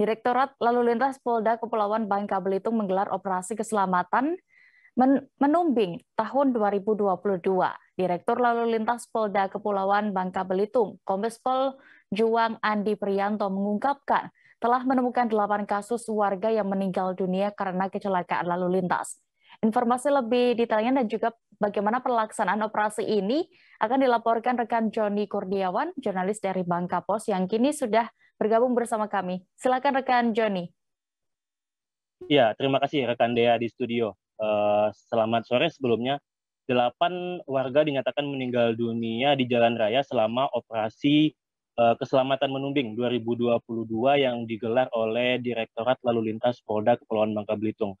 Direktorat Lalu Lintas Polda Kepulauan Bangka Belitung menggelar operasi keselamatan menumbing tahun 2022. Direktur Lalu Lintas Polda Kepulauan Bangka Belitung, Kombes Pol Juang Andi Prianto mengungkapkan telah menemukan delapan kasus warga yang meninggal dunia karena kecelakaan lalu lintas. Informasi lebih detailnya dan juga bagaimana pelaksanaan operasi ini akan dilaporkan rekan Joni Kurniawan, jurnalis dari Bangka Pos yang kini sudah bergabung bersama kami. Silakan rekan Joni. Ya, terima kasih rekan Dea di studio. Uh, selamat sore sebelumnya. Delapan warga dinyatakan meninggal dunia di jalan raya selama operasi uh, keselamatan menumbing 2022 yang digelar oleh Direktorat Lalu Lintas Polda Kepulauan Bangka Belitung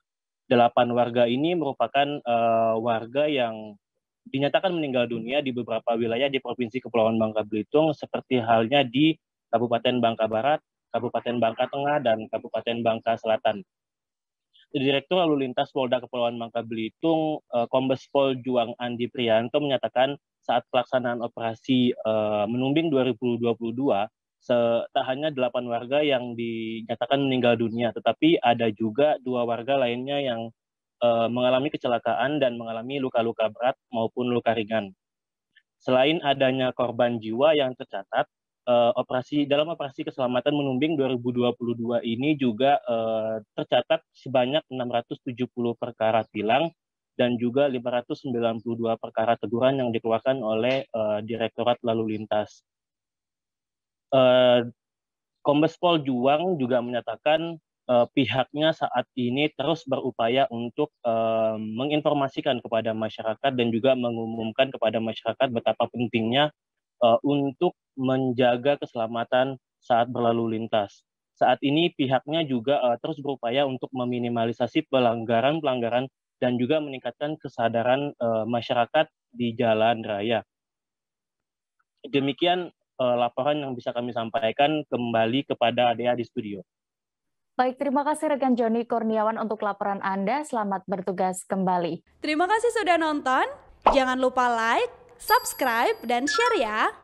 delapan warga ini merupakan uh, warga yang dinyatakan meninggal dunia di beberapa wilayah di Provinsi Kepulauan Bangka Belitung seperti halnya di Kabupaten Bangka Barat, Kabupaten Bangka Tengah, dan Kabupaten Bangka Selatan. Direktur Lalu Lintas Polda Kepulauan Bangka Belitung, uh, Kombes Pol Juang Andi Prianto menyatakan saat pelaksanaan operasi uh, Menumbing 2022, tak hanya delapan warga yang dinyatakan meninggal dunia, tetapi ada juga dua warga lainnya yang uh, mengalami kecelakaan dan mengalami luka-luka berat maupun luka ringan. Selain adanya korban jiwa yang tercatat, uh, operasi dalam operasi keselamatan menumbing 2022 ini juga uh, tercatat sebanyak 670 perkara tilang dan juga 592 perkara teguran yang dikeluarkan oleh uh, Direktorat Lalu Lintas. Uh, Kombes Pol Juang juga menyatakan uh, pihaknya saat ini terus berupaya untuk uh, menginformasikan kepada masyarakat dan juga mengumumkan kepada masyarakat betapa pentingnya uh, untuk menjaga keselamatan saat berlalu lintas. Saat ini pihaknya juga uh, terus berupaya untuk meminimalisasi pelanggaran-pelanggaran dan juga meningkatkan kesadaran uh, masyarakat di jalan raya. Demikian uh, laporan yang bisa kami sampaikan kembali kepada Dea di studio. Baik, terima kasih rekan Joni Kurniawan untuk laporan Anda. Selamat bertugas kembali. Terima kasih sudah nonton. Jangan lupa like, subscribe, dan share ya.